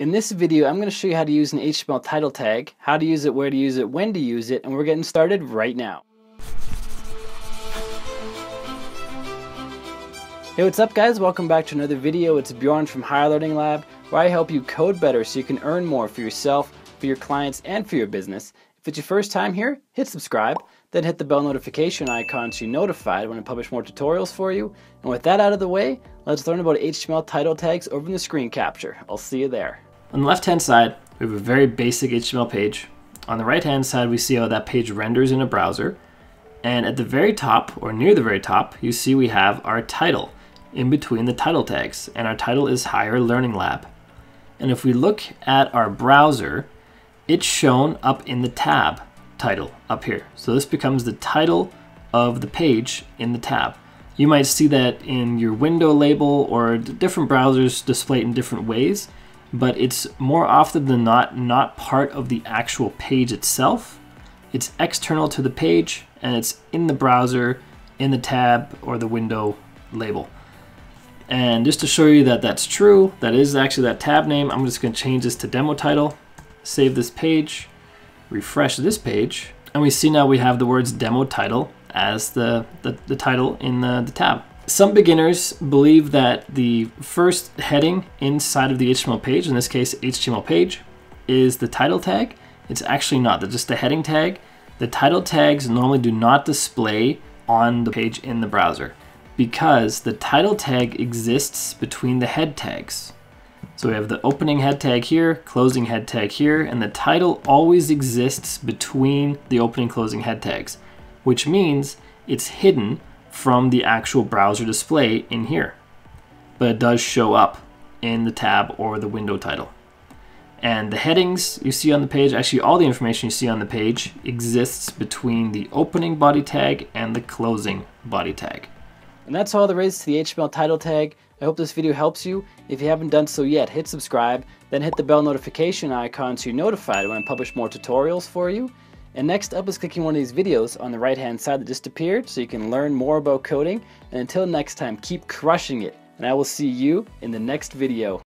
In this video, I'm going to show you how to use an HTML title tag, how to use it, where to use it, when to use it, and we're getting started right now. Hey, what's up guys? Welcome back to another video. It's Bjorn from Higher Learning Lab, where I help you code better so you can earn more for yourself, for your clients, and for your business. If it's your first time here, hit subscribe, then hit the bell notification icon so you're notified when I publish more tutorials for you. And with that out of the way, let's learn about HTML title tags over in the screen capture. I'll see you there. On the left hand side, we have a very basic HTML page. On the right hand side, we see how that page renders in a browser. And at the very top, or near the very top, you see we have our title in between the title tags. And our title is Higher Learning Lab. And if we look at our browser, it's shown up in the tab title up here. So this becomes the title of the page in the tab. You might see that in your window label or different browsers display it in different ways, but it's more often than not not part of the actual page itself. It's external to the page and it's in the browser, in the tab or the window label. And just to show you that that's true, that is actually that tab name, I'm just going to change this to demo title save this page, refresh this page, and we see now we have the words demo title as the, the, the title in the, the tab. Some beginners believe that the first heading inside of the HTML page, in this case HTML page, is the title tag. It's actually not, they're just the heading tag. The title tags normally do not display on the page in the browser because the title tag exists between the head tags. So we have the opening head tag here, closing head tag here, and the title always exists between the opening closing head tags, which means it's hidden from the actual browser display in here. But it does show up in the tab or the window title. And the headings you see on the page, actually all the information you see on the page exists between the opening body tag and the closing body tag. And that's all there is to the HTML title tag. I hope this video helps you. If you haven't done so yet, hit subscribe, then hit the bell notification icon so you're notified when I publish more tutorials for you. And next up is clicking one of these videos on the right hand side that just appeared so you can learn more about coding. And until next time, keep crushing it. And I will see you in the next video.